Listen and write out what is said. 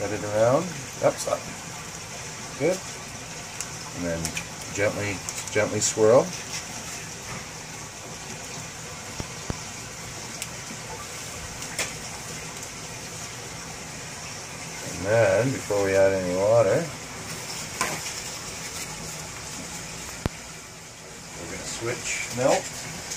Cut it around. Up. Good. And then gently, gently swirl. And then, before we add any water, we're going to switch milt.